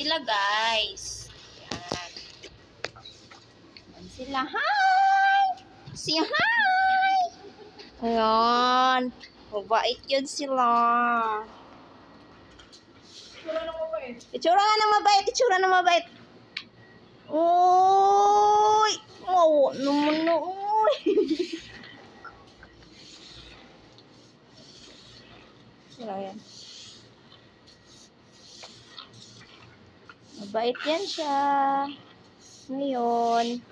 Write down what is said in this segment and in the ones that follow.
nila, guys. Yan. Yan sila. Hi! Si hi! Ayan. Mabait yun sila. Itsura nga ng mabait. Itsura ng mabait. Uy! Oh, naman na. Uy! Sila yan. Mabait yan siya. Ngayon.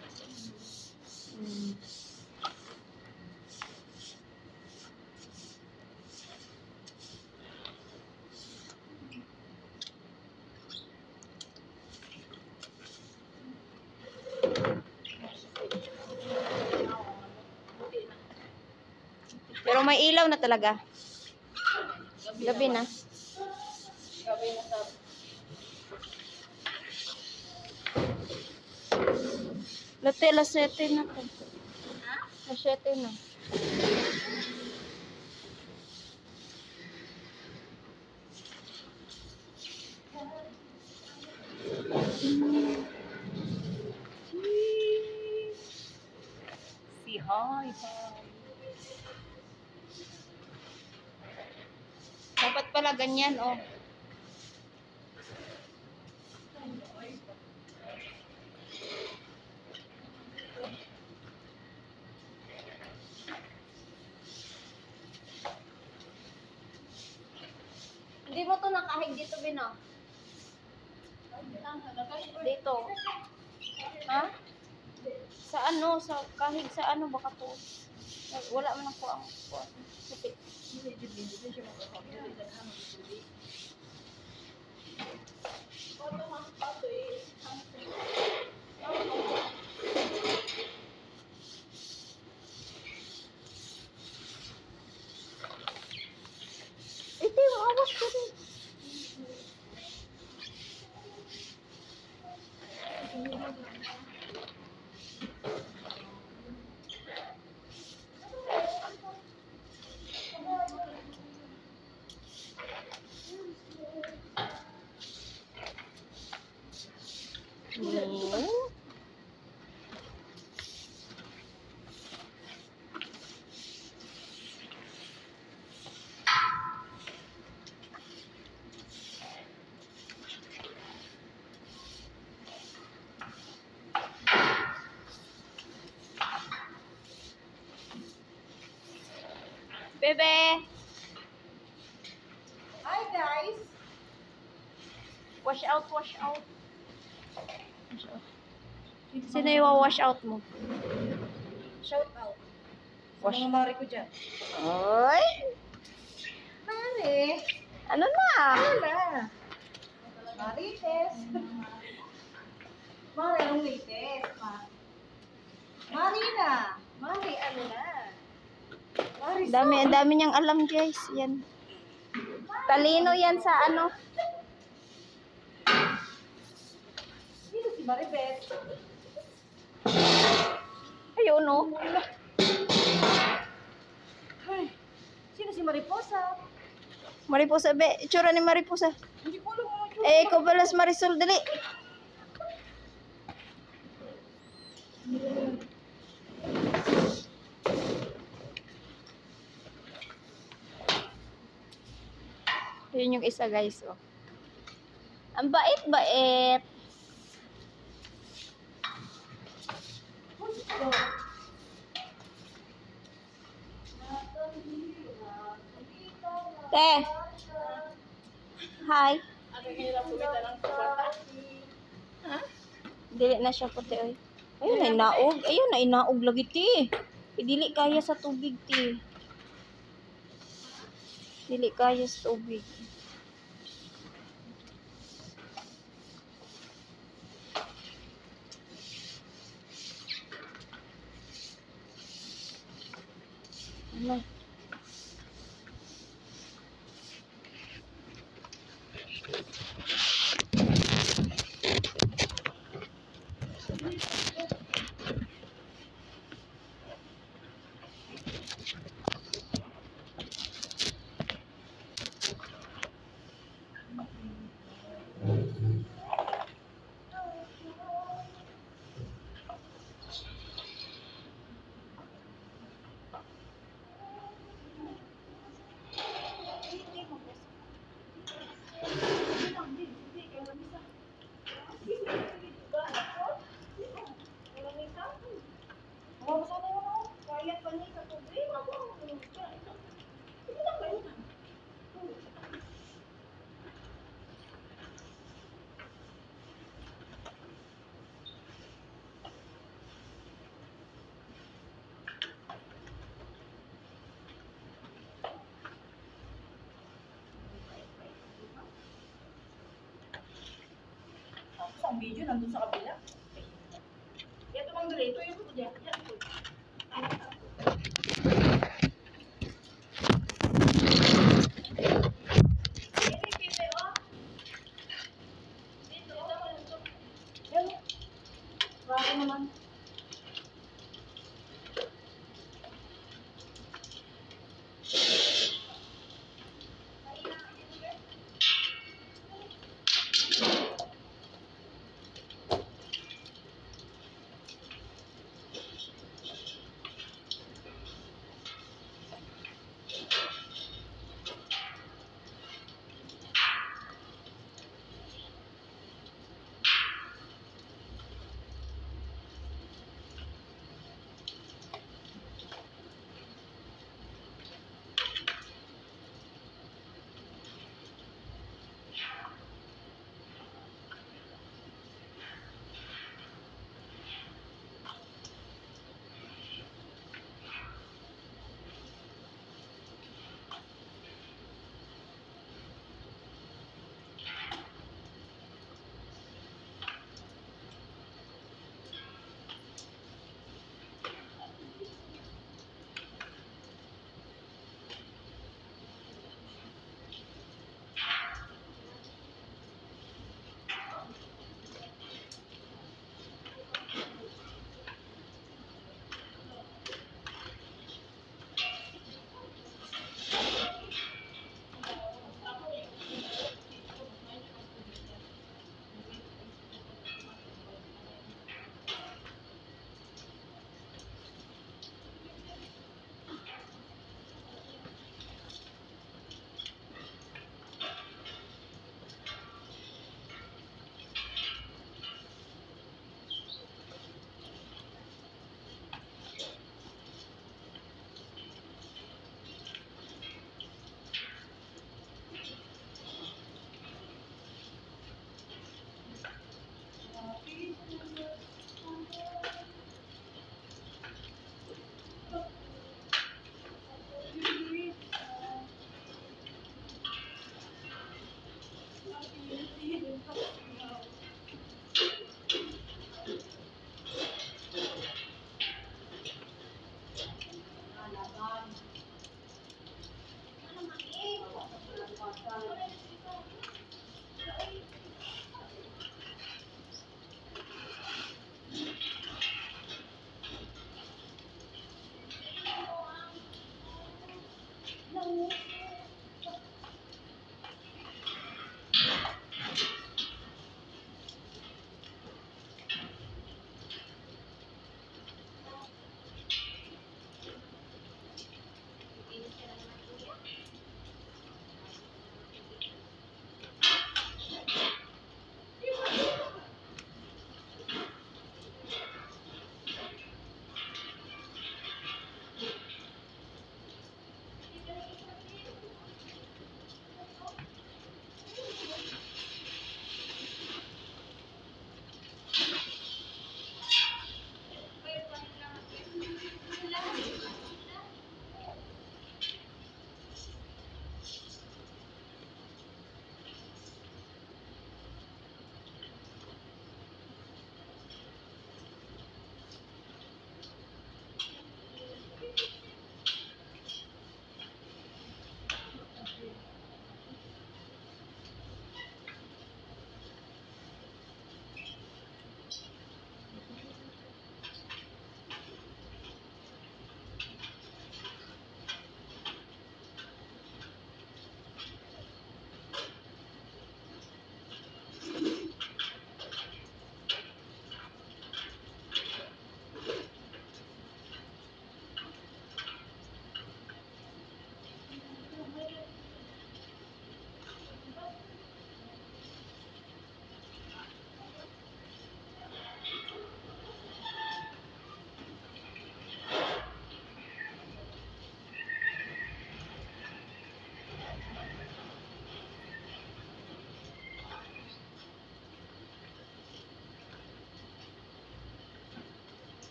Pero may ilaw na talaga. Gabi na. Gabi na sa Late, alas 7 na to. Alas 7 na. si Hi. Dapat pala ganyan, oh. Hindi mo to nakahig dito, Bino. Dito. Ha? Sa ano? Sa kahig sa ano? Baka to. Wala man ako ang Supi. Ito yung awas ko rin. Hmm. Bebe, Hi guys. wash out, wash out. Wash out. Sino yung wash out mo? Shout out. Wash. Sa mga mari ko dyan. Ay, Mari. ano na? Ano na? Marites. Mari, anong latest? Ma Mari na. Mari, ano na? Dami, ang dami niyang alam, guys. Yan. Talino yan sa ano. Sino si Maribet? Ayun, no? Ay, sino si Mariposa? Mariposa, be. Itsura ni Mariposa. Hindi ko alam mo. Eh, ikaw pala si Marisol, dali. Yun yung isa guys, oh. Ang bait-bait. Te. Hi. Ha? Na siya puti oy. Ayun na inaog. Ayun na inaog lagi ti. Dili kaya sa tubig ti. Dili kaya sa tubig. Ano? Ang video nandun sa kabila. Ito mang direto, yung ko dyan. Yan po. Grabe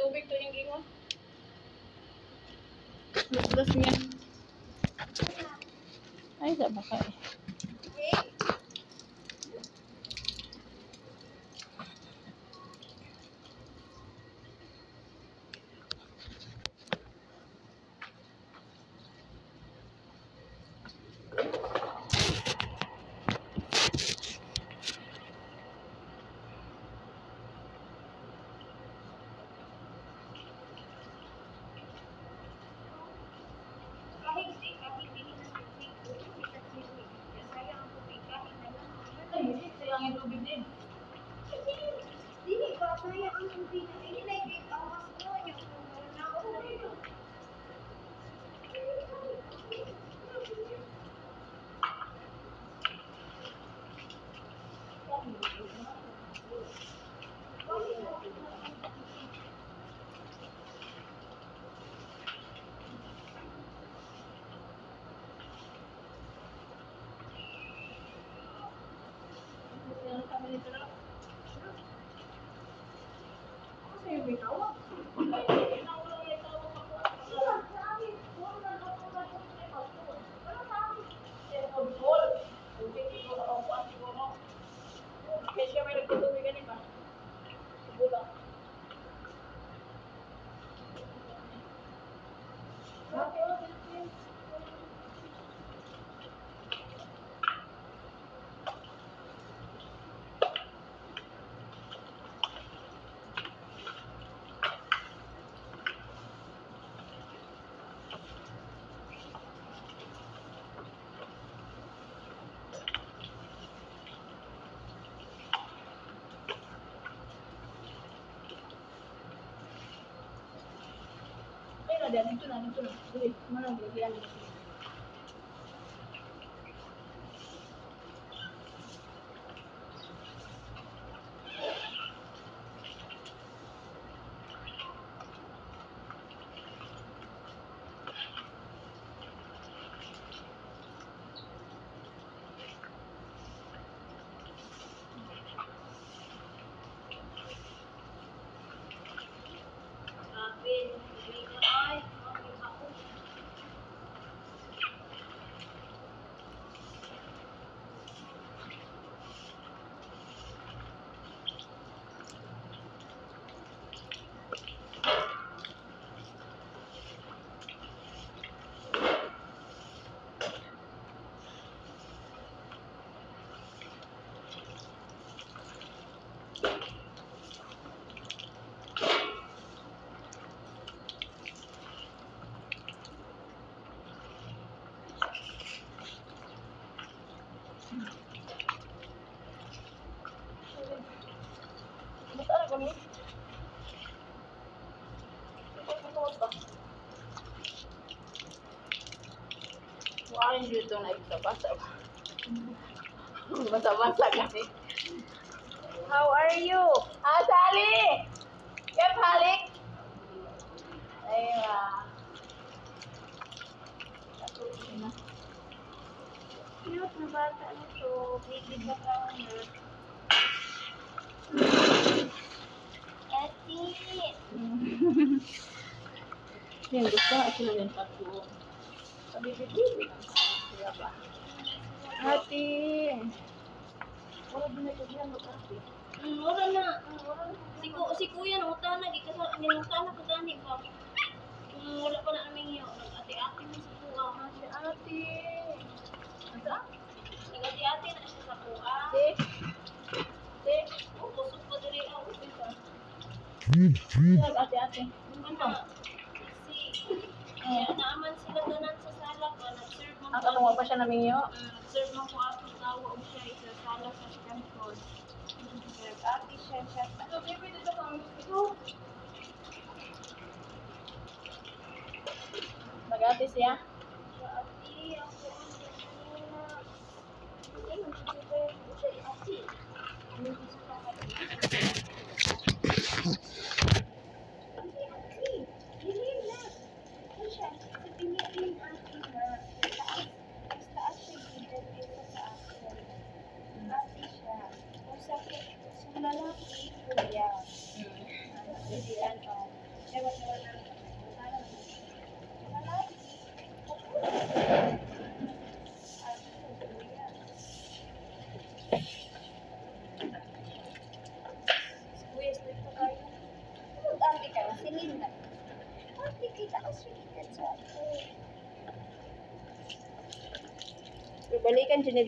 naman. epekto yung gingon. Luplas niya. Ay, sa baka de Adicto, de no, no, no, Wala dito na basa ba? Basa-basa. How are you? Ah, Sally! Kaya halik? Aywa. Cute na bata na to. Baby pa ka na. Ati. Yan, gusto ako na yung patuo. Sabi, bibi lang sa kaya ba? Ati. Wala din na diyan, magkasi. Mm, wala na. Mm, wala na. Si, ku si kuya na utana. Di ka sa nilutana ko ba? Mm, wala pa na namin yun. Nag-ati-ati mo sa kuha. Ah, si ate. Asa? Nag-ati-ati na siya sa kuha. Si? Si? Oh, kusog pa diri ako. Ate-ate. Ano? Si, naaman sila tanan sa sala ba? Nag-serve mo Ang katunga pa siya namin yun. Mm, Nag-serve mo ko ato tawa o siya isa sala sa temple. Nag-ati siya siya. Ito, baby, dito ka. Ito. Nag-ate siya. Ati, ako ang kanina. Hindi, magsisigay ko siya. Ati. Ano gusto ka ka? Ati, ati. Dili na. Ano siya? Sa piniling ati na. Taas. Mas taas siya dito kaysa sa akin. Ati siya. Kung sa sa lalaki, kuya. Ano, Hindi ano. Ewan-ewan na lang. Sana naman. Wala. Ah, kuya. Kuya, stay pa tayo. Mag-ante ka kita ka sweeted sa ako. Balikan siya ni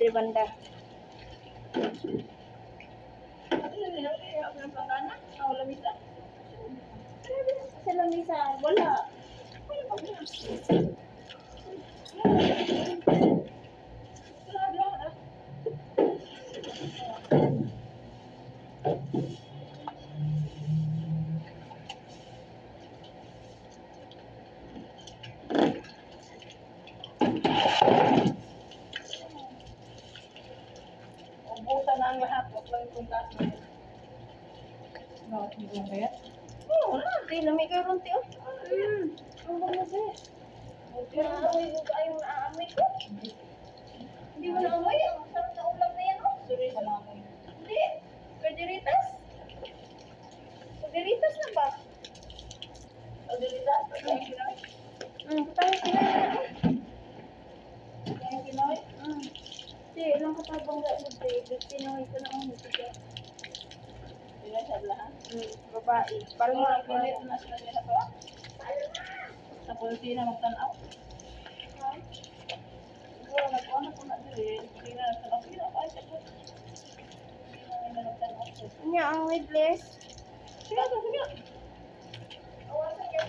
Babae. Parang mga pinit na sila nila ah. Sa pulsina magtanaw. Siguro nagkuha na po na dili. Hindi na nagtanaw. Hindi na sa na nagtanaw. Nya, ang bless. Sige, sige.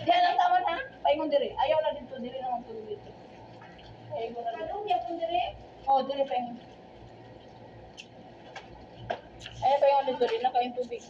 Diyan lang tama na. Paingon diri. Ayaw na dito. Diri na magtulog dito. Paingon na dito. Kadong niya kung dire. Oh, diri paingon. Ayaw paingon dito. Diri na kayong tubig.